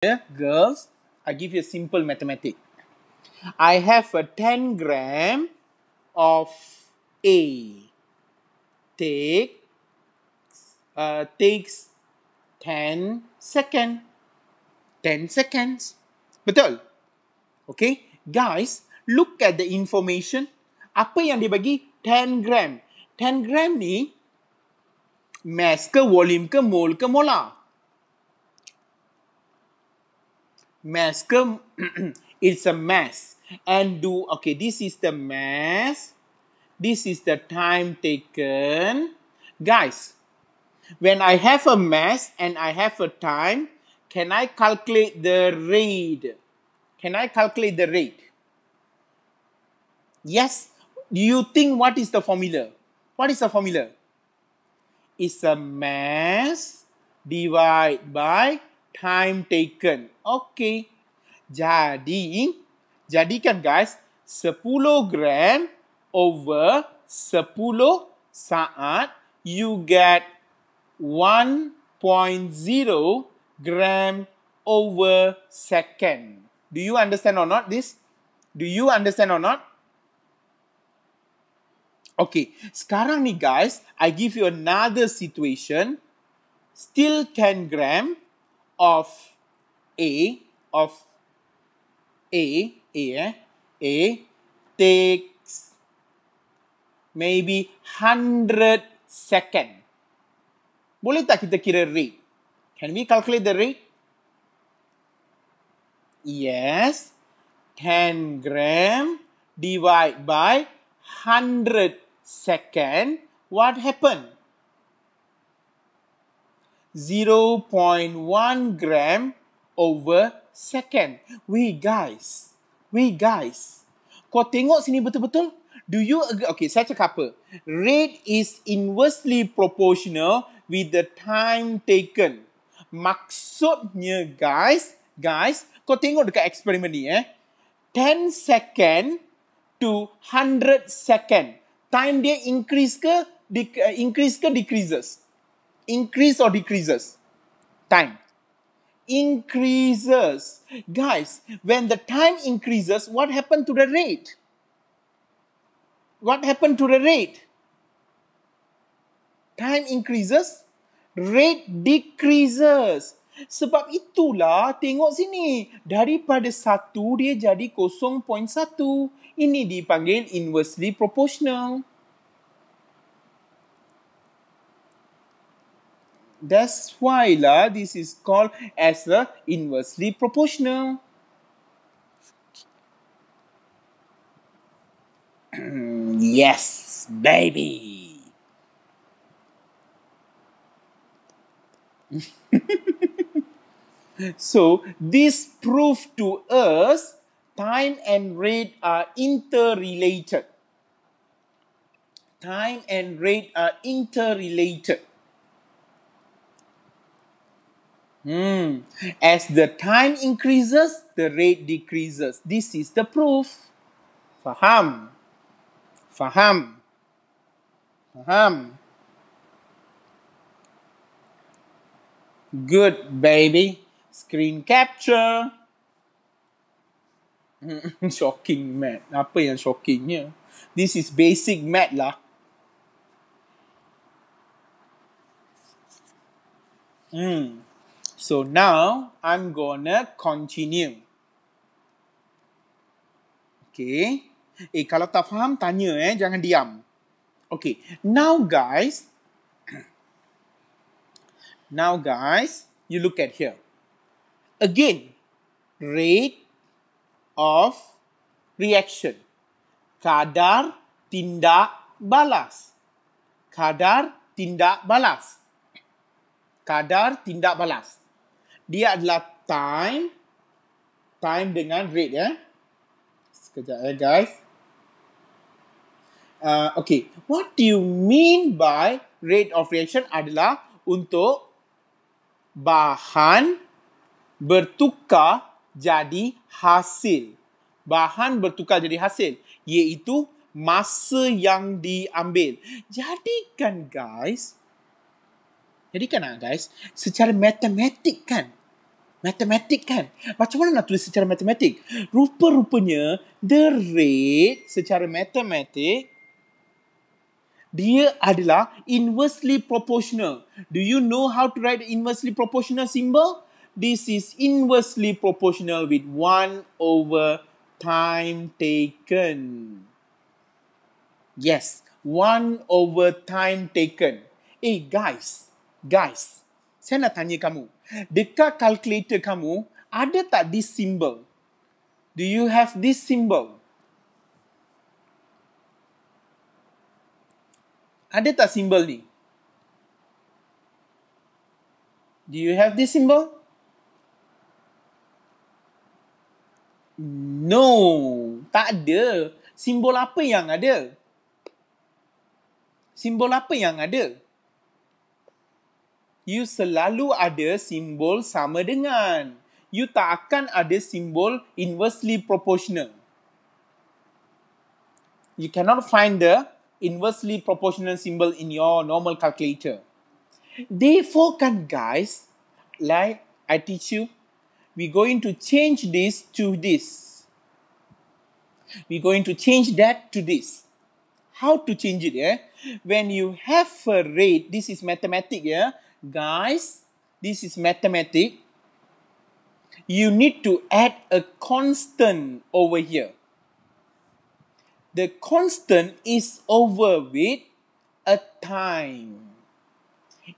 girls, I give you a simple mathematic. I have a 10 gram of A. Take, uh, takes 10 second. 10 seconds. Betul? Okay. Guys, look at the information. Apa yang dia bagi? 10 gram. 10 gram ni mass ke volume ke mole ke molar? Mass ke it's a mass and do okay this is the mass this is the time taken. Guys when i have a mass and i have a time can i calculate the rate? Can i calculate the rate? Yes. Do you think what is the formula? What is the formula? It's a mass divided by time taken okay jadi, jadikan guys 10 gram over 10 saat you get 1.0 gram over second. Do you understand or not this? Do you understand or not? Okay, sekarang ni guys, I give you another situation. Still 10 gram of A of A, A A takes maybe 100 second. Boleh tak kita kira rate? Can we calculate the rate? Yes. 10 gram divided by 100 second. What happened? 0.1 gram over second. We guys, we guys. Kau tengok sini betul-betul? Do you agree? Okay, saya cakap apa? Rate is inversely proportional with the time taken. Maksudnya guys, guys, kau tengok dekat eksperimen ni eh. 10 second to 100 second. Time dia increase ke, uh, increase ke decreases? Increase or decreases? Time increases. Guys, when the time increases, what happened to the rate? What happened to the rate? Time increases, rate decreases. Sebab itulah, tengok sini. Daripada satu dia jadi 0.1. Ini dipanggil inversely proportional. That's why lah this is called as the inversely proportional. yes, baby. so this proof to us time and rate are interrelated. Time and rate are interrelated. Hmm. As the time increases, the rate decreases. This is the proof. Faham? Faham? Faham? Good, baby. Screen capture. shocking math. Apa yang shockingnya? This is basic math lah. Hmm. So now I'm gonna continue. Okay. Eh kalau tak faham tanya eh jangan diam. Okay. Now guys. Now guys, you look at here. Again, rate of reaction. Kadar tindak balas. Kadar tindak balas. Kadar tindak balas dia adalah time time dengan rate ya. Sekejap ya guys. Uh, okay, what do you mean by rate of reaction adalah untuk bahan bertukar jadi hasil. Bahan bertukar jadi hasil. Iaitu masa yang diambil. Jadikan guys, jadikan lah guys, secara matematik kan, Matematik kan? Macam mana nak tulis secara matematik? Rupa-rupanya, the rate secara matematik, dia adalah inversely proportional. Do you know how to write inversely proportional symbol? This is inversely proportional with 1 over time taken. Yes, 1 over time taken. Eh guys, guys, saya nak tanya kamu. Dekat calculator kamu, ada tak this symbol? Do you have this symbol? Ada tak symbol ni? Do you have this symbol? No, tak ada. Simbol apa yang ada? Simbol apa yang ada? You selalu ada simbol sama dengan. You tak akan ada simbol inversely proportional. You cannot find the inversely proportional symbol in your normal calculator. Therefore, kan guys, like I teach you, we're going to change this to this. We're going to change that to this. How to change it, yeah? When you have a rate, this is mathematics, yeah? guys, this is mathematics. You need to add a constant over here. The constant is over with a time.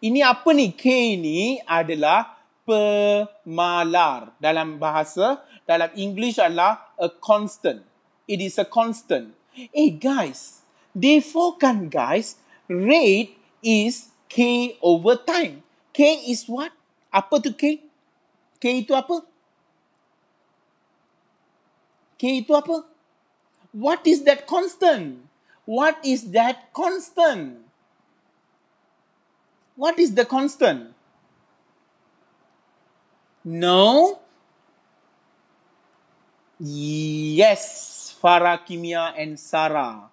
Ini apa ni? K ni adalah pemalar. Dalam bahasa, dalam English adalah a constant. It is a constant. Eh guys, therefore guys, rate is K over time. K is what? Apa tu K? K itu apa? K itu apa? What is that constant? What is that constant? What is the constant? No. Yes, Farah Kimia and Sarah.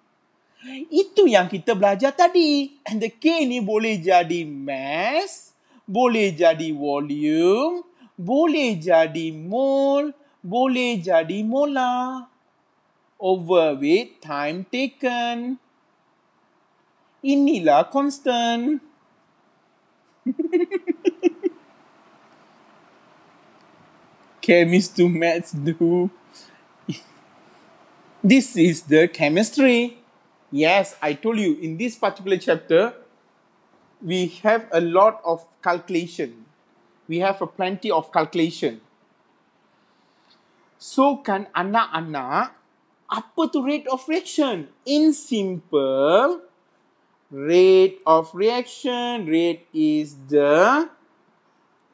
Itu yang kita belajar tadi. And the K ni boleh jadi mass, boleh jadi volume, boleh jadi mole, boleh jadi molar. Over with time taken. Inilah constant. Chemist to maths do. This is the chemistry. Yes, I told you in this particular chapter, we have a lot of calculation. We have a plenty of calculation. So kan anak-anak, apa tu rate of reaction? In simple, rate of reaction, rate is the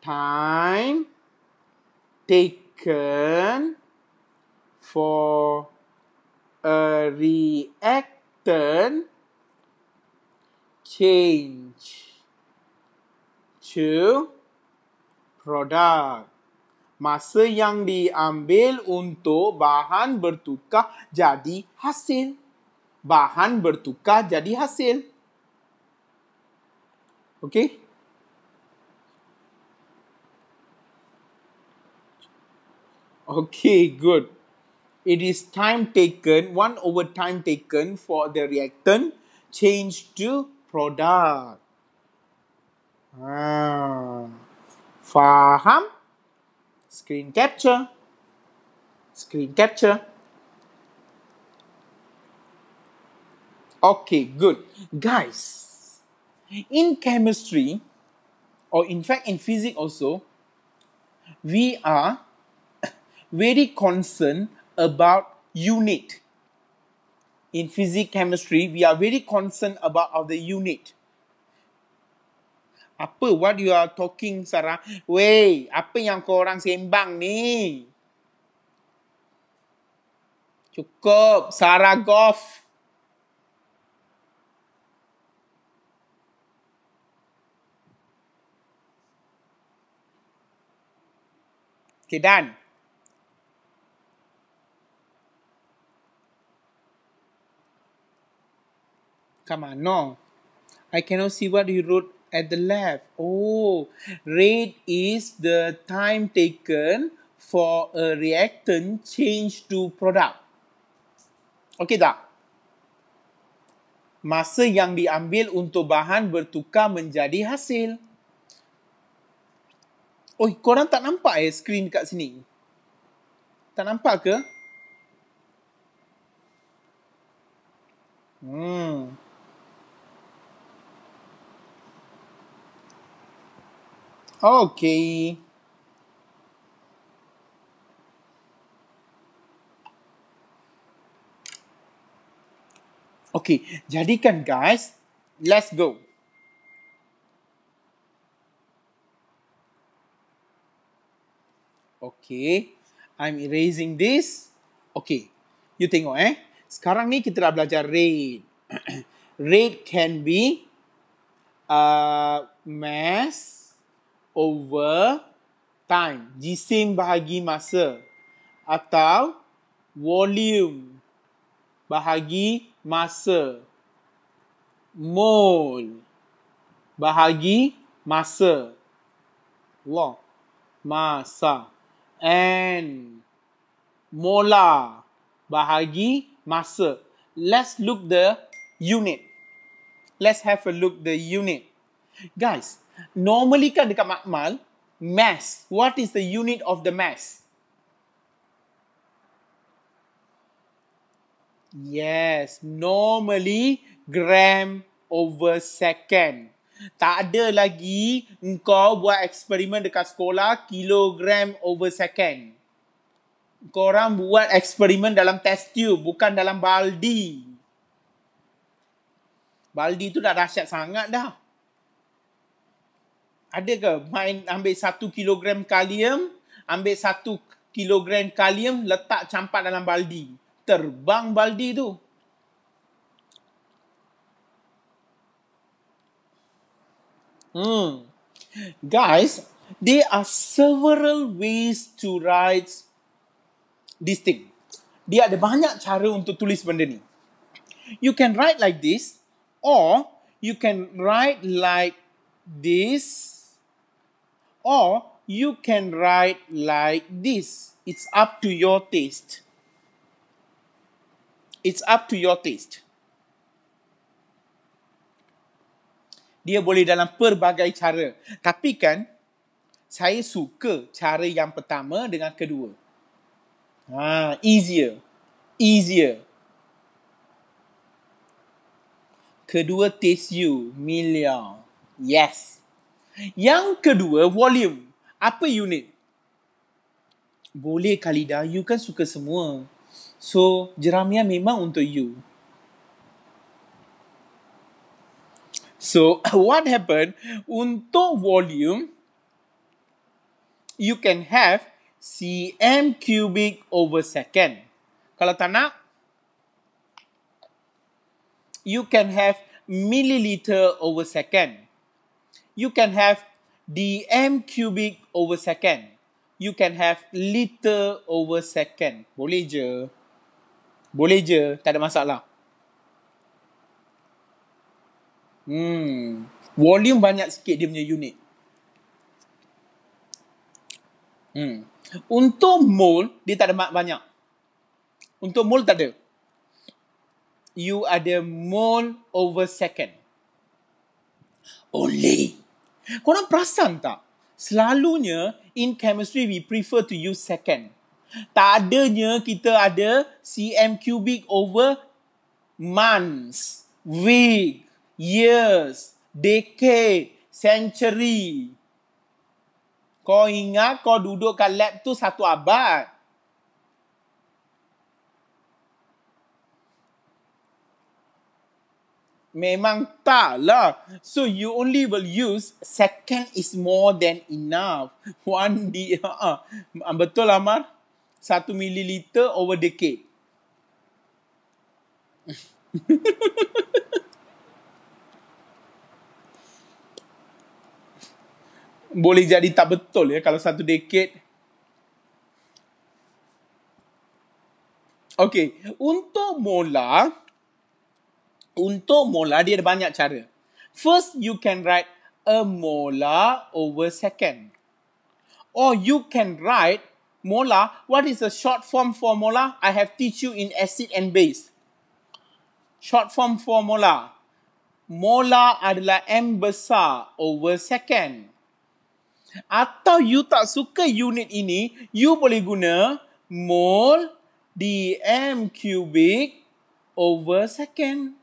time taken for a react turn change to product. Masa yang diambil untuk bahan bertukar jadi hasil. Bahan bertukar jadi hasil. Okay? Okay, good it is time taken, 1 over time taken for the reactant change to product. Ah. Faham? Screen capture. Screen capture. Okay, good. Guys, in chemistry, or in fact in physics also, we are very concerned about unit. In physics, chemistry, we are very concerned about our the unit. Apa what you are talking, Sarah? Wey, apa yang kau orang sembang ni? Cukup, Sarah Goff. Okay, done. Come on, no. I cannot see what you wrote At the left. Oh, rate is the time taken for a reactant change to product. Okey tak? Masa yang diambil untuk bahan bertukar menjadi hasil. Oh, korang tak nampak eh skrin kat sini? Tak nampak ke? Hmm. Okay. Okay, jadikan guys, let's go. Okay, I'm erasing this. Okay, you tengok eh. Sekarang ni kita dah belajar rate. rate can be uh, mass over time. Jisim bahagi masa. Atau volume bahagi masa. Mol bahagi masa. Allah. Masa. And molar bahagi masa. Let's look the unit. Let's have a look the unit. Guys, normally kan dekat makmal, mass. What is the unit of the mass? Yes, normally gram over second. Tak ada lagi engkau buat eksperimen dekat sekolah kilogram over second. Korang buat eksperimen dalam test tube, bukan dalam baldi. Baldi tu dah dahsyat sangat dah. Ada ke main ambil satu kilogram kalium, ambil satu kilogram kalium, letak campak dalam baldi terbang baldi tu. Hmm. Guys, there are several ways to write this thing. Dia ada banyak cara untuk tulis benda ni. You can write like this or you can write like this or you can write like this. It's up to your taste it's up to your taste. Dia boleh dalam pelbagai cara. Tapi kan, saya suka cara yang pertama dengan kedua. Ha, easier. Easier. Kedua taste you, Milia. Yes. Yang kedua, volume. Apa unit? Boleh kali dah, you kan suka semua. So, jeramiah memang untuk you. So, what happened? Untuk volume, you can have cm cubic over second. Kalau tak nak, you can have milliliter over second. You can have dm cubic over second. You can have liter over second. Boleh je. Boleh je, tak ada masalah. Hmm. Volume banyak sikit dia punya unit. Hmm. Untuk mole, dia tak ada banyak. Untuk mole tak ada. You ada mole over second. Only. Korang perasan tak? Selalunya, in chemistry, we prefer to use second. Tak adanya kita ada cm cubic over months, week, years, decade, century. Kau ingat kau duduk kat lab tu satu abad. Memang tak lah. So you only will use second is more than enough. One D. Uh, betul Amar? satu mililiter over decade. Boleh jadi tak betul ya kalau satu decade. Okay, untuk molar, untuk molar dia ada banyak cara. First, you can write a molar over second. Or you can write molar. What is the short form for molar? I have teach you in acid and base. Short form for molar. Molar adalah M besar over second. Atau you tak suka unit ini, you boleh guna mol dm cubic over second.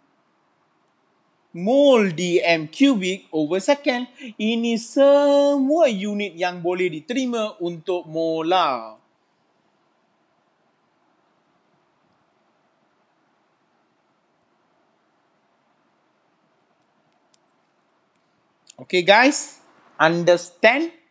Mol dm cubic over second. Ini semua unit yang boleh diterima untuk molar. Okay guys, understand?